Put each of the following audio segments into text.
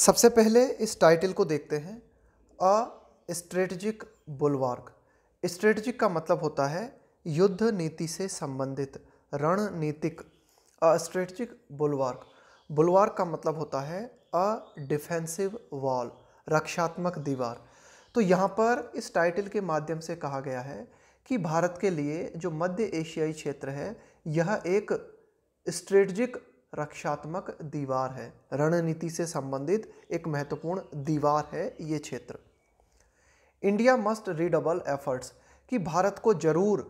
सबसे पहले इस टाइटल को देखते हैं। अ स्ट्रेटजिक बुलवार्क स्ट्रेटजिक का मतलब होता है युद्ध नीति से संबंधित, रणनीतिक। अ स्ट्रेटजिक बुलवार्क बुलवार्क का मतलब होता है अ डिफेंसिव वॉल रक्षात्मक दीवार। तो यहाँ पर इस टाइटल के माध्यम से कहा गया है कि भारत के लिए जो मध्य एशियाई क्षेत्र है, यह एक स्ट्रेटजिक रक्षात्मक दीवार है। रणनीति से संबंधित एक महत्वपूर्ण दीवार है ये क्षेत्र। इंडिया मस्ट रीडबल एफर्ट्स कि भारत को ज़रूर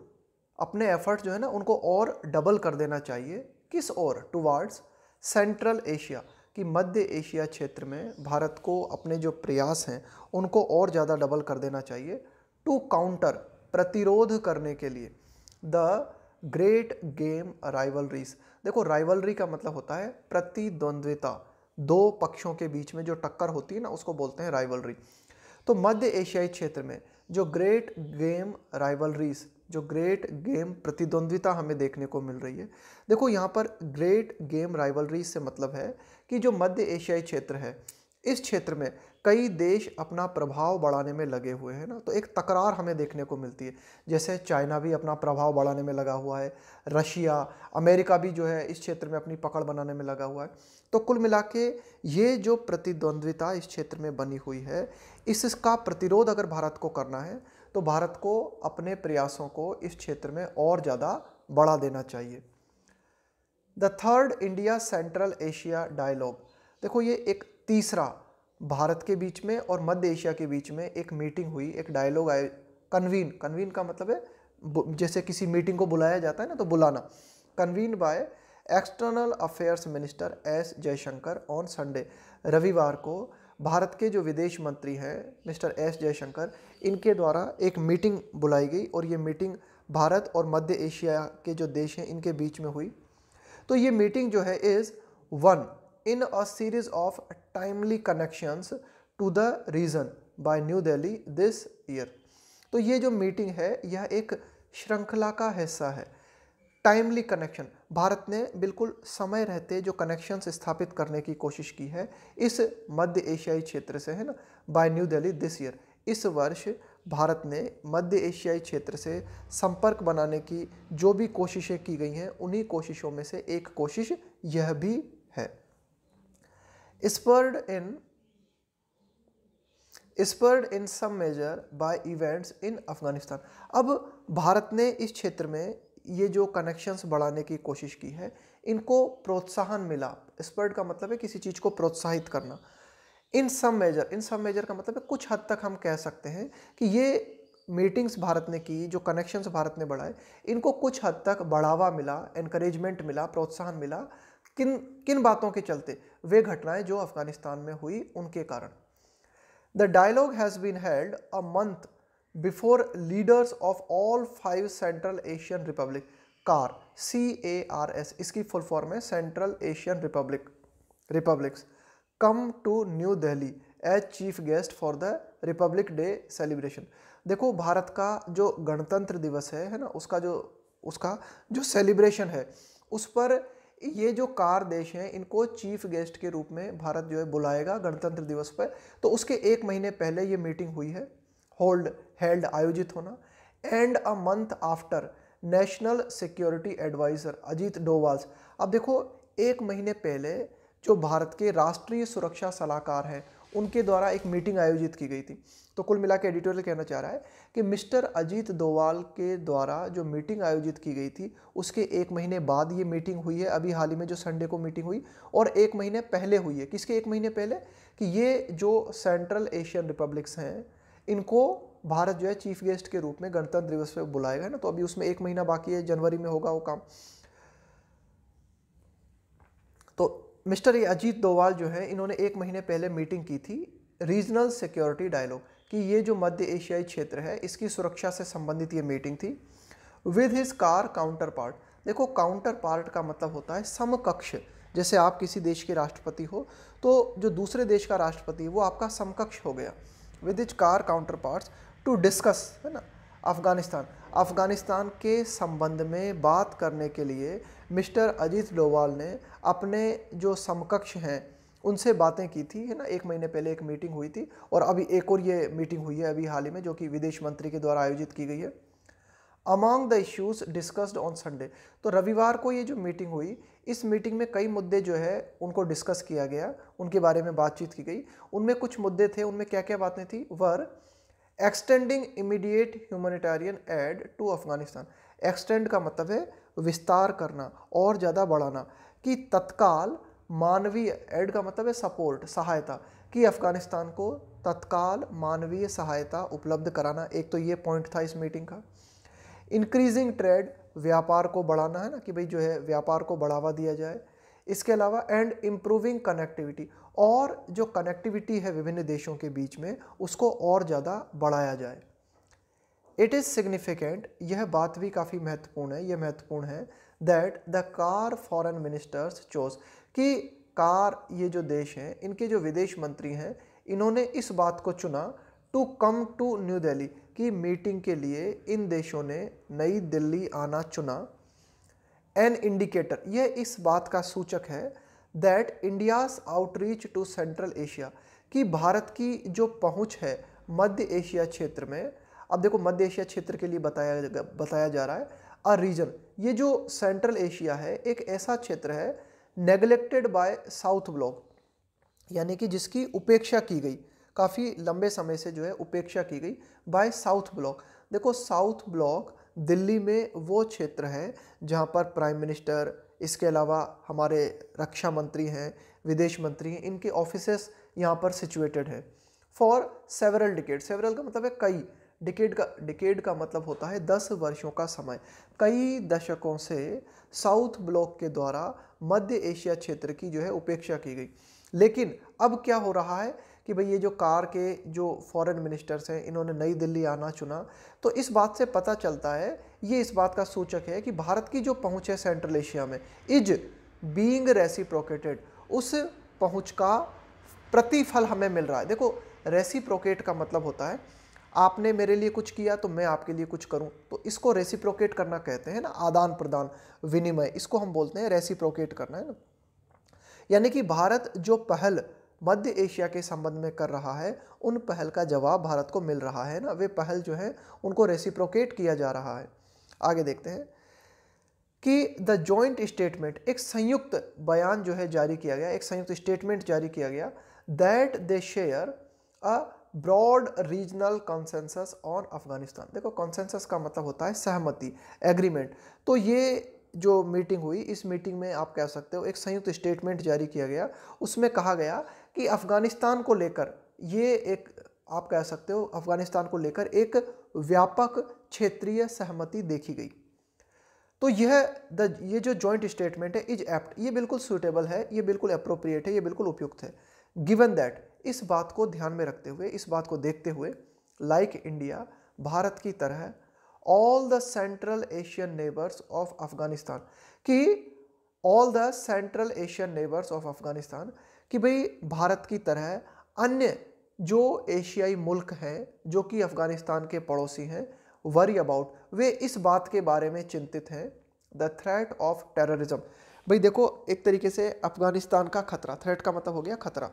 अपने एफर्ट्स जो है ना, उनको और डबल कर देना चाहिए। किस और टुवार्ड्स सेंट्रल एशिया कि मध्य एशिया क्षेत्र में भारत को अपने जो प्रयास हैं, उनको और ज़्यादा डबल कर देना चाहिए। टू काउंटर प्रतिरोध करने के लिए द ग्रेट गेम राइवलरीज देखो राइवलरी का मतलब होता है प्रतिद्वंद्विता। दो पक्षों के बीच में जो टक्कर होती है ना, उसको बोलते हैं राइवलरी तो मध्य एशियाई क्षेत्र में जो ग्रेट गेम राइवलरीज जो ग्रेट गेम प्रतिद्वंद्विता हमें देखने को मिल रही है, देखो, यहाँ पर ग्रेट गेम राइवलरीज से मतलब है कि जो मध्य एशियाई क्षेत्र है इस क्षेत्र में कई देश अपना प्रभाव बढ़ाने में लगे हुए हैं ना तो एक तकरार हमें देखने को मिलती है। जैसे चाइना भी अपना प्रभाव बढ़ाने में लगा हुआ है, रशिया, अमेरिका भी जो है इस क्षेत्र में अपनी पकड़ बनाने में लगा हुआ है। तो कुल मिला के ये जो प्रतिद्वंद्विता इस क्षेत्र में बनी हुई है इसका प्रतिरोध अगर भारत को करना है तो भारत को अपने प्रयासों को इस क्षेत्र में और ज़्यादा बढ़ा देना चाहिए। The third India central Asia dialogue. देखो ये एक तीसरा, भारत के बीच में और मध्य एशिया के बीच में एक मीटिंग हुई, एक डायलॉग आए कन्वीन कन्वीन का मतलब है जैसे किसी मीटिंग को बुलाया जाता है ना तो बुलाना। Convene by external affairs minister S Jaishankar on Sunday रविवार को भारत के जो विदेश मंत्री हैं, मिस्टर एस जयशंकर इनके द्वारा एक मीटिंग बुलाई गई और ये मीटिंग भारत और मध्य एशिया के जो देश हैं, इनके बीच में हुई। तो ये मीटिंग जो है is one in a series of timely connections to the region by New Delhi this year तो ये जो मीटिंग है, यह एक श्रृंखला का हिस्सा है। टाइमली कनेक्शन भारत ने बिल्कुल समय रहते जो कनेक्शंस स्थापित करने की कोशिश की है, इस मध्य एशियाई क्षेत्र से, है ना? By New Delhi this year इस वर्ष भारत ने मध्य एशियाई क्षेत्र से संपर्क बनाने की जो भी कोशिशें की गई हैं, उन्हीं कोशिशों में से एक कोशिश यह भी है। Spurred in spurred in some measure by events in Afghanistan अब भारत ने इस क्षेत्र में ये जो कनेक्शंस बढ़ाने की कोशिश की है, इनको प्रोत्साहन मिला। स्पर्ड का मतलब है किसी चीज़ को प्रोत्साहित करना। इन some measure in some major का मतलब है कुछ हद तक हम कह सकते हैं कि ये मीटिंग्स भारत ने की, जो कनेक्शंस भारत ने बढ़ाए, इनको कुछ हद तक बढ़ावा मिला एनकरेजमेंट मिला, प्रोत्साहन मिला। किन किन बातों के चलते वे घटनाएँ जो अफ़गानिस्तान में हुई उनके कारण। The dialogue has been held a month before leaders of all five central Asian republic CAR C A R S इसकी फुल फॉर्म है central Asian republic republics come to New Delhi as chief guest for the republic day celebration देखो, भारत का जो गणतंत्र दिवस है है ना, उसका जो उसका जो सेलिब्रेशन है, उस पर ये जो कार देश हैं, इनको चीफ गेस्ट के रूप में भारत जो है बुलाएगा गणतंत्र दिवस पर। तो उसके एक महीने पहले ये मीटिंग हुई है होल्ड हेल्ड आयोजित होना। And a month after national security adviser Ajit Doval's अब देखो, एक महीने पहले जो भारत के राष्ट्रीय सुरक्षा सलाहकार हैं उनके द्वारा एक मीटिंग आयोजित की गई थी। तो कुल मिला के एडिटोरियल कहना चाह रहा है कि मिस्टर अजीत दोवाल के द्वारा जो मीटिंग आयोजित की गई थी, उसके एक महीने बाद ये मीटिंग हुई है। अभी हाल ही में जो संडे को मीटिंग हुई और एक महीने पहले हुई है। किसके एक महीने पहले? कि ये जो सेंट्रल एशियन रिपब्लिक्स हैं, इनको भारत जो है चीफ गेस्ट के रूप में गणतंत्र दिवस पर बुलाएगा ना? तो अभी उसमें एक महीना बाकी है, जनवरी में होगा वो काम। तो मिस्टर अजीत दोवाल जो है, इन्होंने एक महीने पहले मीटिंग की थी, रीजनल सिक्योरिटी डायलॉग, कि ये जो मध्य एशियाई क्षेत्र है, इसकी सुरक्षा से संबंधित ये मीटिंग थी with his car counterpart देखो काउंटर पार्ट का मतलब होता है समकक्ष, जैसे आप किसी देश के राष्ट्रपति हो तो जो दूसरे देश का राष्ट्रपति वो आपका समकक्ष हो गया। With his CAR counterparts to discuss है ना, अफ़गानिस्तान। अफ़गानिस्तान के संबंध में बात करने के लिए मिस्टर अजीत डोवाल ने अपने जो समकक्ष हैं, उनसे बातें की थी, है ना? एक महीने पहले एक मीटिंग हुई थी और अभी एक और ये मीटिंग हुई है अभी हाल ही में, जो कि विदेश मंत्री के द्वारा आयोजित की गई है। Among the issues discussed on Sunday तो रविवार को ये जो मीटिंग हुई, इस मीटिंग में कई मुद्दे जो है, उनको डिस्कस किया गया, उनके बारे में बातचीत की गई। उनमें कुछ मुद्दे थे, उनमें क्या क्या बातें थी? Were extending immediate humanitarian aid to Afghanistan extend का मतलब है विस्तार करना, और ज़्यादा बढ़ाना, कि तत्काल मानवीय एड का मतलब है सपोर्ट सहायता, कि अफ़गानिस्तान को तत्काल मानवीय सहायता उपलब्ध कराना। एक तो ये पॉइंट था इस मीटिंग का। इंक्रीजिंग ट्रेड व्यापार को बढ़ाना है ना, कि भाई जो है व्यापार को बढ़ावा दिया जाए। इसके अलावा एंड इम्प्रूविंग कनेक्टिविटी और जो कनेक्टिविटी है विभिन्न देशों के बीच में, उसको और ज़्यादा बढ़ाया जाए। इट इज़ सिग्निफिकेंट यह बात भी काफ़ी महत्वपूर्ण है, यह महत्वपूर्ण है that the CAR foreign ministers chose कि कार ये जो देश हैं, इनके जो विदेश मंत्री हैं, इन्होंने इस बात को चुना to come to New Delhi की मीटिंग के लिए इन देशों ने नई दिल्ली आना चुना। एन इंडिकेटर यह इस बात का सूचक है that India's outreach to central Asia कि भारत की जो पहुँच है मध्य एशिया क्षेत्र में अब देखो मध्य एशिया क्षेत्र के लिए बताया बताया जा रहा है। अ रीजन ये जो सेंट्रल एशिया है, एक ऐसा क्षेत्र है नेगलेक्टेड बाय साउथ ब्लॉक यानी कि जिसकी उपेक्षा की गई, काफ़ी लंबे समय से जो है उपेक्षा की गई बाय साउथ ब्लॉक देखो साउथ ब्लॉक दिल्ली में वो क्षेत्र है जहाँ पर प्राइम मिनिस्टर इसके अलावा हमारे रक्षा मंत्री हैं, विदेश मंत्री हैं, इनके ऑफिसेस यहाँ पर सिचुएटेड है। फॉर सेवरल डिकेड सेवरल का मतलब है कई डिकेड का डिकेड का मतलब होता है दस वर्षों का समय। कई दशकों से साउथ ब्लॉक के द्वारा मध्य एशिया क्षेत्र की जो है उपेक्षा की गई। लेकिन अब क्या हो रहा है कि भाई ये जो कार के जो फॉरेन मिनिस्टर्स हैं, इन्होंने नई दिल्ली आना चुना तो इस बात से पता चलता है, ये इस बात का सूचक है कि भारत की जो पहुँच है सेंट्रल एशिया में, इज़ बींग रेसिप्रोकेटेड। उस पहुँच का प्रतिफल हमें मिल रहा है। देखो, रेसिप्रोकेट का मतलब होता है आपने मेरे लिए कुछ किया तो मैं आपके लिए कुछ करूँ। तो इसको रेसिप्रोकेट करना कहते हैं ना, आदान प्रदान, विनिमय, इसको हम बोलते हैं रेसिप्रोकेट करना, है ना? यानी कि भारत जो पहल मध्य एशिया के संबंध में कर रहा है, उन पहल का जवाब भारत को मिल रहा है ना। वे पहल जो है, उनको रेसिप्रोकेट किया जा रहा है। आगे देखते हैं कि द जॉइंट स्टेटमेंट एक संयुक्त बयान जो है जारी किया गया, एक संयुक्त स्टेटमेंट जारी किया गया that they share a broad regional consensus on Afghanistan देखो कॉन्सेंसस का मतलब होता है सहमति एग्रीमेंट तो ये जो मीटिंग हुई, इस मीटिंग में आप कह सकते हो, एक संयुक्त स्टेटमेंट जारी किया गया। उसमें कहा गया कि अफ़गानिस्तान को लेकर ये एक, आप कह सकते हो, अफ़गानिस्तान को लेकर एक व्यापक क्षेत्रीय सहमति देखी गई। तो यह द, ये जो जॉइंट स्टेटमेंट है इज़ एप्ट ये बिल्कुल सूटेबल है, ये बिल्कुल अप्रोप्रिएट है, ये बिल्कुल उपयुक्त है। गिवन दैट इस बात को ध्यान में रखते हुए, इस बात को देखते हुए लाइक like इंडिया भारत की तरह all the central Asian neighbours of Afghanistan कि all the central Asian neighbours of Afghanistan कि भाई भारत की तरह अन्य जो एशियाई मुल्क हैं, जो कि अफ़गानिस्तान के पड़ोसी हैं वरी अबाउट वे इस बात के बारे में चिंतित हैं द थ्रेट ऑफ़ टेररिज्म भाई देखो, एक तरीके से अफ़गानिस्तान का खतरा थ्रेट का मतलब हो गया खतरा।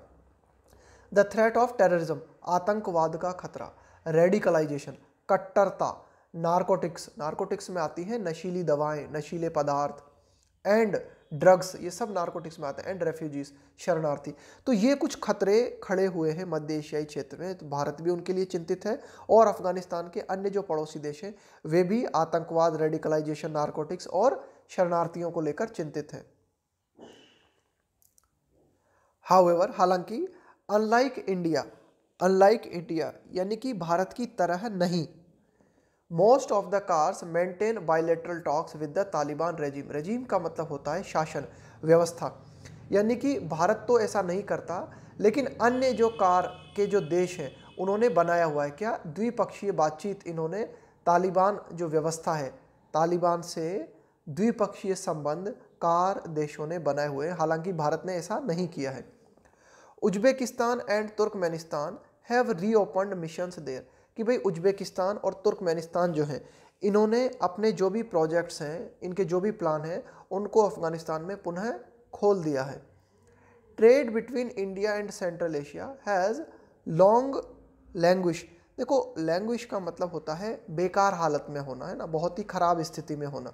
द थ्रेट ऑफ़ टेररिज्म आतंकवाद का खतरा रेडिकलाइजेशन कट्टरता नारकोटिक्स नारकोटिक्स में आती हैं नशीली दवाएँ, नशीले पदार्थ एंड ड्रग्स ये सब नारकोटिक्स में आते हैं एंड रेफ्यूजीज शरणार्थी। तो ये कुछ खतरे खड़े हुए हैं मध्य एशियाई क्षेत्र में तो भारत भी उनके लिए चिंतित है, और अफ़गानिस्तान के अन्य जो पड़ोसी देश हैं, वे भी आतंकवाद रेडिकलाइजेशन नारकोटिक्स और शरणार्थियों को लेकर चिंतित हैं। हाउएवर हालाँकि अनलाइक इंडिया अनलाइक इंडिया यानी कि भारत की तरह नहीं। Most of the CARs maintain bilateral talks with the Taliban regime regime का मतलब होता है शासन, व्यवस्था। यानी कि भारत तो ऐसा नहीं करता, लेकिन अन्य जो कार के जो देश हैं, उन्होंने बनाया हुआ है क्या? द्विपक्षीय बातचीत इन्होंने तालिबान जो व्यवस्था है, तालिबान से द्विपक्षीय संबंध कार देशों ने बनाए हुए हैं। हालाँकि भारत ने ऐसा नहीं किया है। Uzbekistan and Turkmenistan have reopened missions there कि भाई उज्बेकिस्तान और तुर्कमेनिस्तान जो हैं, इन्होंने अपने जो भी प्रोजेक्ट्स हैं, इनके जो भी प्लान हैं, उनको अफ़गानिस्तान में पुनः खोल दिया है। Trade between India and central Asia has long languish देखो लैंग्वेज का मतलब होता है बेकार हालत में होना, है ना? बहुत ही ख़राब स्थिति में होना।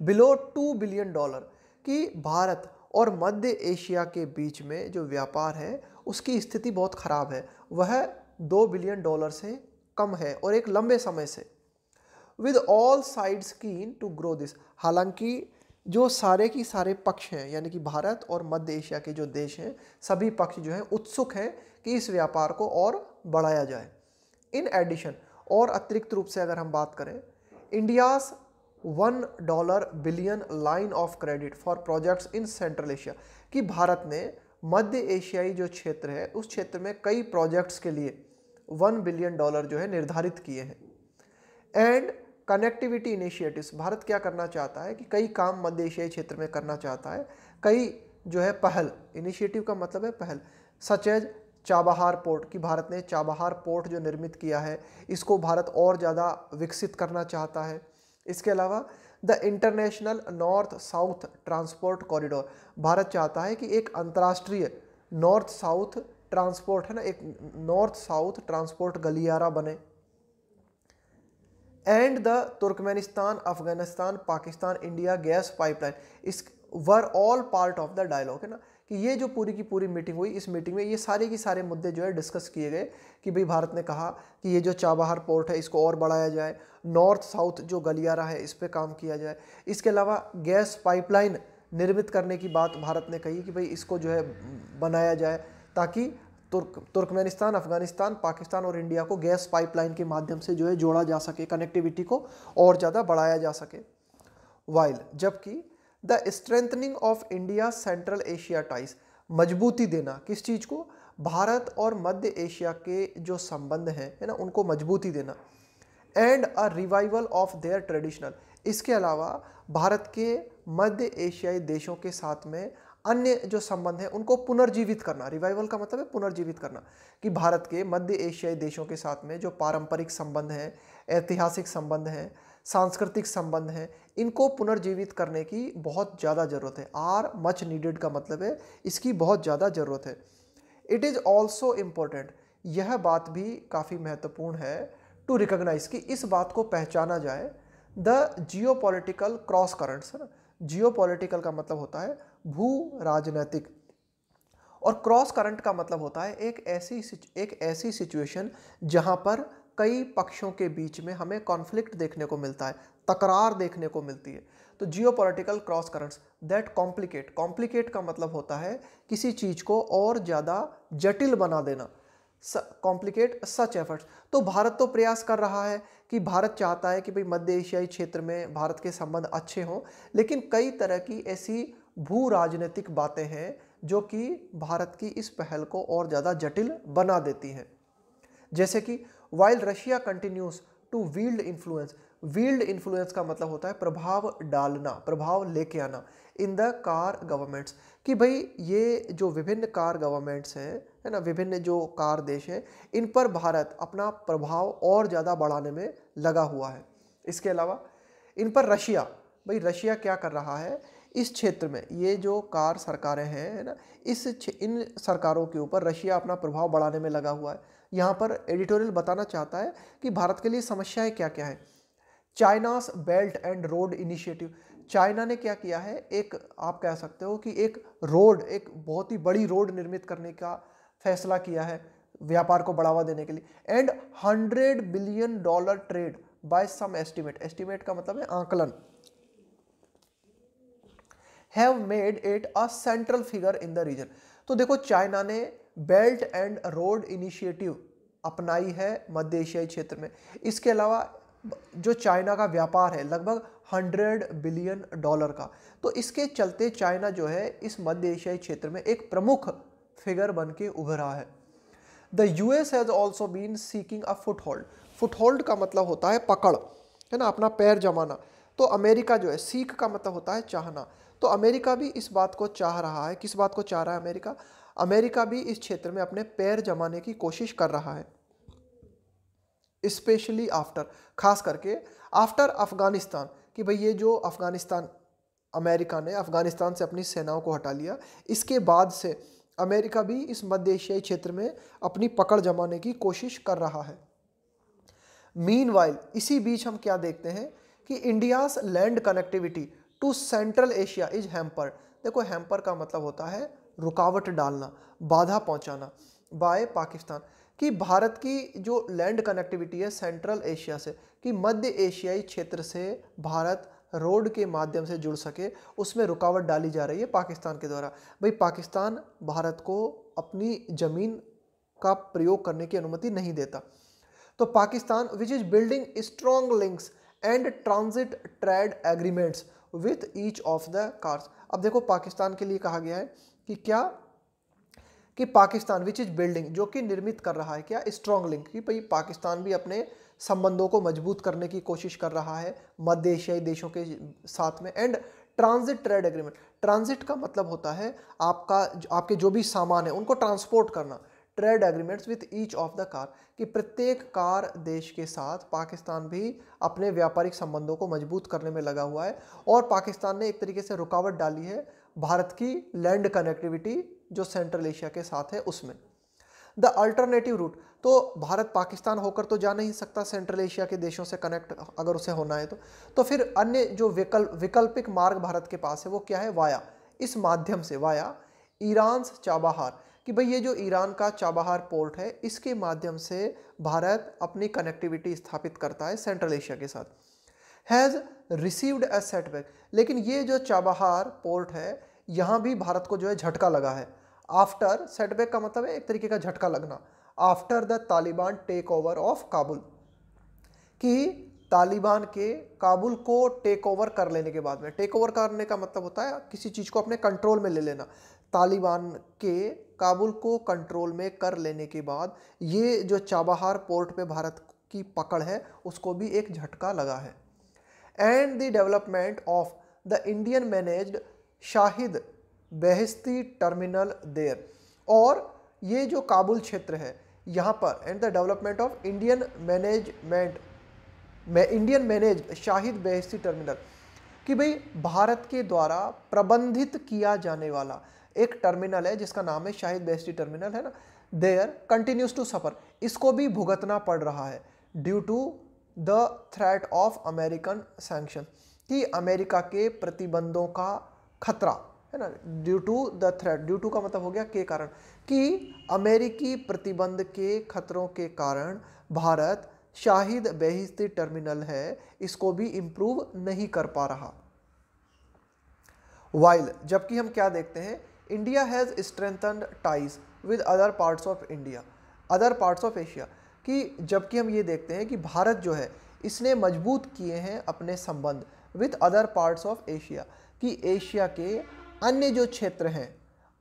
बिलो टू बिलियन डॉलर कि भारत और मध्य एशिया के बीच में जो व्यापार है, उसकी स्थिति बहुत ख़राब है। वह दो बिलियन डॉलर से कम है और एक लंबे समय से। With all sides keen to grow this हालाँकि जो सारे की सारे पक्ष हैं, यानी कि भारत और मध्य एशिया के जो देश हैं, सभी पक्ष जो हैं, उत्सुक हैं कि इस व्यापार को और बढ़ाया जाए। इन एडिशन और अतिरिक्त रूप से अगर हम बात करें India's one dollar billion line of credit for projects in central Asia कि भारत ने मध्य एशियाई जो क्षेत्र है, उस क्षेत्र में कई प्रोजेक्ट्स के लिए वन बिलियन डॉलर जो है निर्धारित किए हैं। एंड कनेक्टिविटी इनिशिएटिव्स, भारत क्या करना चाहता है कि कई काम मध्य एशियाई क्षेत्र में करना चाहता है। कई जो है पहल, इनिशिएटिव का मतलब है पहल, सच एज चाबहार पोर्ट कि भारत ने चाबहार पोर्ट जो निर्मित किया है, इसको भारत और ज़्यादा विकसित करना चाहता है। इसके अलावा, the international north south transport corridor. Bharat चाहता है कि एक अंतर्राष्ट्रीय नॉर्थ साउथ ट्रांसपोर्ट है ना, एक नॉर्थ साउथ ट्रांसपोर्ट गलियारा बने। And the Turkmenistan, Afghanistan, Pakistan, India gas pipeline. इस were all part of the dialogue है ना कि ये जो पूरी की पूरी मीटिंग हुई, इस मीटिंग में ये सारे के सारे मुद्दे जो है डिस्कस किए गए कि भाई भारत ने कहा कि ये जो चाबहार पोर्ट है, इसको और बढ़ाया जाए, नॉर्थ साउथ जो गलियारा है, इस पर काम किया जाए। इसके अलावा गैस पाइपलाइन निर्मित करने की बात भारत ने कही कि भाई इसको जो है बनाया जाए ताकि तुर्क, तुर्कमेनिस्तान, अफ़गानिस्तान, पाकिस्तान और इंडिया को गैस पाइपलाइन के माध्यम से जो है जोड़ा जा सके, कनेक्टिविटी को और ज़्यादा बढ़ाया जा सके। वाइल, जबकि the strengthening of India central Asia ties मजबूती देना, किस चीज़ को? भारत और मध्य एशिया के जो संबंध हैं, है ना, उनको मजबूती देना। And a revival of their traditional. इसके अलावा भारत के मध्य एशियाई देशों के साथ में अन्य जो संबंध हैं, उनको पुनर्जीवित करना। रिवाइवल का मतलब है पुनर्जीवित करना। कि भारत के मध्य एशियाई देशों के साथ में जो पारंपरिक संबंध हैं, ऐतिहासिक संबंध हैं, सांस्कृतिक संबंध हैं इनको पुनर्जीवित करने की बहुत ज़्यादा ज़रूरत है। आर मच नीडेड का मतलब है, इसकी बहुत ज़्यादा ज़रूरत है। इट इज़ ऑल्सो इम्पोर्टेंट यह बात भी काफ़ी महत्वपूर्ण है टू रिकोगनाइज कि इस बात को पहचाना जाए the geopolitical cross currents है ना? जियो पोलिटिकल का मतलब होता है भू राजनैतिक। और क्रॉस करंट का मतलब होता है एक ऐसी एक ऐसी सिचुएशन जहाँ पर कई पक्षों के बीच में हमें कॉन्फ्लिक्ट देखने को मिलता है, तकरार देखने को मिलती है। तो geopolitical cross currents that complicate complicate का मतलब होता है किसी चीज़ को और ज़्यादा जटिल बना देना। कॉम्प्लिकेट सच एफर्ट्स तो भारत तो प्रयास कर रहा है कि भारत चाहता है कि भाई मध्य एशियाई क्षेत्र में भारत के संबंध अच्छे हों, लेकिन कई तरह की ऐसी भू राजनीतिक बातें हैं जो कि भारत की इस पहल को और ज़्यादा जटिल बना देती हैं। जैसे कि while Russia continues to wield influence wield influence का मतलब होता है प्रभाव डालना, प्रभाव लेके आना इन द कार गवर्नमेंट्स कि भाई ये जो विभिन्न कार गवर्नमेंट्स हैं, है ना, विभिन्न जो कार देश हैं, इन पर भारत अपना प्रभाव और ज़्यादा बढ़ाने में लगा हुआ है। इसके अलावा इन पर रशिया भाई रशिया क्या कर रहा है? इस क्षेत्र में ये जो कार सरकारें हैं, है ना, इस इन सरकारों के ऊपर रशिया अपना प्रभाव बढ़ाने में लगा हुआ है। यहाँ पर एडिटोरियल बताना चाहता है कि भारत के लिए समस्याएँ क्या क्या है। China's belt and road initiative. China ने क्या किया है? एक, आप कह सकते हो कि एक रोड, एक बहुत ही बड़ी रोड निर्मित करने का फैसला किया है व्यापार को बढ़ावा देने के लिए। And hundred billion dollar trade by some estimate. Estimate का मतलब है आंकलन। Have made it a central figure in the region. तो देखो, चाइना ने बेल्ट एंड रोड इनिशिएटिव अपनाई है मध्य एशियाई क्षेत्र में। इसके अलावा जो चाइना का व्यापार है, लगभग 100 बिलियन डॉलर का। तो इसके चलते चाइना जो है, इस मध्य एशियाई क्षेत्र में एक प्रमुख फिगर बन के उभरा है। The U S has also been seeking a foothold foothold का मतलब होता है पकड़, है ना, अपना पैर जमाना। तो अमेरिका जो है सीख का मतलब होता है चाहना। तो अमेरिका भी इस बात को चाह रहा है। किस बात को चाह रहा है अमेरिका? अमेरिका भी इस क्षेत्र में अपने पैर जमाने की कोशिश कर रहा है। स्पेशली आफ्टर खास करके आफ्टर अफ़गानिस्तान, कि भाई ये जो अफ़गानिस्तान, अमेरिका ने अफ़गानिस्तान से अपनी सेनाओं को हटा लिया, इसके बाद से अमेरिका भी इस मध्य एशियाई क्षेत्र में अपनी पकड़ जमाने की कोशिश कर रहा है। मीन इसी बीच हम क्या देखते हैं कि India's land connectivity to Central Asia is hamper देखो हैम्पर का मतलब होता है रुकावट डालना, बाधा पहुंचाना। बाय पाकिस्तान, कि भारत की जो लैंड कनेक्टिविटी है सेंट्रल एशिया से, कि मध्य एशियाई क्षेत्र से भारत रोड के माध्यम से जुड़ सके, उसमें रुकावट डाली जा रही है पाकिस्तान के द्वारा। भाई पाकिस्तान भारत को अपनी ज़मीन का प्रयोग करने की अनुमति नहीं देता। तो Pakistan which is building strong links and transit trade agreements with each of the CARs अब देखो पाकिस्तान के लिए कहा गया है कि क्या? कि पाकिस्तान विच इज़ बिल्डिंग जो कि निर्मित कर रहा है, क्या? स्ट्रॉन्ग लिंक कि भाई पाकिस्तान भी अपने संबंधों को मज़बूत करने की कोशिश कर रहा है, मध्य एशियाई देशों के साथ में। And transit trade agreement transit का मतलब होता है आपका, आपके जो भी सामान है, उनको ट्रांसपोर्ट करना। Trade agreements with each of the CAR कि प्रत्येक कार देश के साथ पाकिस्तान भी अपने व्यापारिक संबंधों को मज़बूत करने में लगा हुआ है। और पाकिस्तान ने एक तरीके से रुकावट डाली है भारत की लैंड कनेक्टिविटी जो सेंट्रल एशिया के साथ है उसमें। द अल्टरनेटिव रूट तो भारत पाकिस्तान होकर तो जा नहीं सकता सेंट्रल एशिया के देशों से कनेक्ट, अगर उसे होना है तो। तो फिर अन्य जो विकल्प वैकल्पिक मार्ग भारत के पास है वो क्या है? वाया। इस माध्यम से वाया, ईरान चाबाहार, कि भाई ये जो ईरान का चाबाहार पोर्ट है, इसके माध्यम से भारत अपनी कनेक्टिविटी स्थापित करता है सेंट्रल एशिया के साथ। हैज़ रिसीव्ड ए सेटबैक लेकिन ये जो चाबहार पोर्ट है, यहाँ भी भारत को जो है झटका लगा है। आफ्टर सेटबैक का मतलब है एक तरीके का झटका लगना। After the Taliban takeover of Kabul कि तालिबान के काबुल को टेक ओवर कर लेने के बाद में। टेक ओवर करने का मतलब होता है किसी चीज़ को अपने कंट्रोल में ले लेना। तालिबान के काबुल को कंट्रोल में कर लेने के बाद ये जो चाबहार पोर्ट पे भारत की पकड़ है, उसको भी एक झटका लगा है। And the development of the Indian managed Shahid Beheshti terminal there और ये जो काबुल क्षेत्र है, यहाँ पर and the development of Indian management Indian manage Shahid Beheshti terminal कि भाई भारत के द्वारा प्रबंधित किया जाने वाला एक टर्मिनल है, जिसका नाम है शाहिद बेहस्ती टर्मिनल है ना? देयर कंटिन्यूस टू सफ़र इसको भी भुगतना पड़ रहा है due to the threat of American sanction कि अमेरिका के प्रतिबंधों का खतरा, है ना? Due to the threat due to का मतलब हो गया के कारण। कि अमेरिकी प्रतिबंध के खतरों के कारण भारत शाहिद बेहिस्ती टर्मिनल है, इसको भी इम्प्रूव नहीं कर पा रहा। वाइल जबकि हम क्या देखते हैं? India has strengthen ties with other parts of India other parts of Asia कि जबकि हम ये देखते हैं कि भारत जो है, इसने मज़बूत किए हैं अपने संबंध with other parts of Asia कि एशिया के अन्य जो क्षेत्र हैं,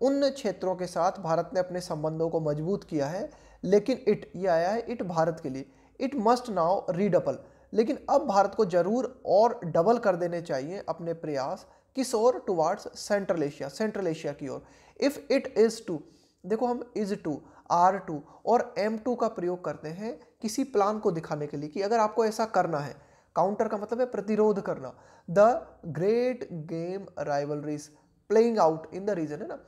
उन क्षेत्रों के साथ भारत ने अपने संबंधों को मज़बूत किया है, लेकिन इट ये आया है इट भारत के लिए। इट मस्ट नाउ रीडबल लेकिन अब भारत को ज़रूर और डबल कर देने चाहिए अपने प्रयास किस ओर? Towards Central Asia Central Asia की ओर। इफ़ इट इज़ टू देखो हम इज़ टू आर टू और एम टू का प्रयोग करते हैं किसी प्लान को दिखाने के लिए कि अगर आपको ऐसा करना है काउंटर का मतलब है प्रतिरोध करना the great game rivalries playing out in the region है ना?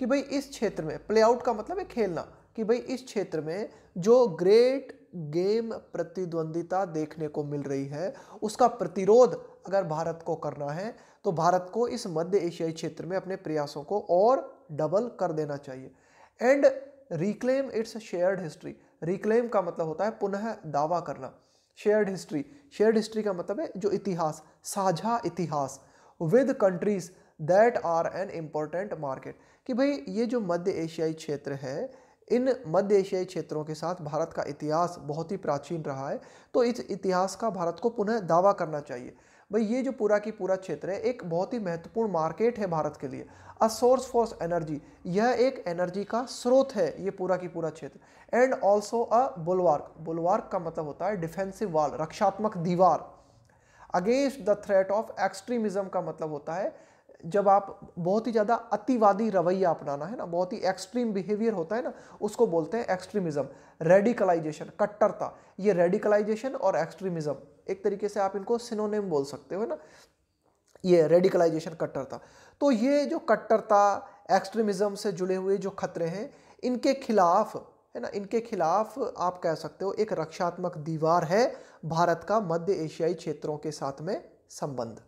कि भाई इस क्षेत्र में प्ले आउट का मतलब है खेलना, कि भाई इस क्षेत्र में जो ग्रेट गेम प्रतिद्वंदिता देखने को मिल रही है, उसका प्रतिरोध अगर भारत को करना है तो भारत को इस मध्य एशियाई क्षेत्र में अपने प्रयासों को और डबल कर देना चाहिए। And reclaim its shared history reclaim का मतलब होता है पुनः दावा करना। शेयर्ड हिस्ट्री शेयर्ड हिस्ट्री का मतलब है जो इतिहास, साझा इतिहास with countries that are an important market कि भाई ये जो मध्य एशियाई क्षेत्र है, इन मध्य एशियाई क्षेत्रों के साथ भारत का इतिहास बहुत ही प्राचीन रहा है तो इस इतिहास का भारत को पुनः दावा करना चाहिए। भाई, ये जो पूरा की पूरा क्षेत्र है, एक बहुत ही महत्वपूर्ण मार्केट है भारत के लिए। अ सोर्स फॉर एनर्जी यह एक एनर्जी का स्रोत है ये पूरा की पूरा क्षेत्र। एंड ऑल्सो अ बुलवार्क बुलवार्क का मतलब होता है डिफेंसिव वाल रक्षात्मक दीवार। Against the threat of extremism का मतलब होता है, जब आप बहुत ही ज़्यादा अतिवादी रवैया अपनाना है ना, बहुत ही एक्सट्रीम बिहेवियर होता है ना, उसको बोलते हैं एक्सट्रीमिज्म रेडिकलाइजेशन कट्टरता, ये रेडिकलाइजेशन और एक्सट्रीमिज्म एक तरीके से आप इनको सिनोनिम बोल सकते हो ना? ये रेडिकलाइजेशन कट्टरता। तो ये जो कट्टरता एक्सट्रीमिज्म से जुड़े हुए जो खतरे हैं, इनके खिलाफ, है ना, इनके खिलाफ आप कह सकते हो एक रक्षात्मक दीवार है भारत का मध्य एशियाई क्षेत्रों के साथ में संबंध।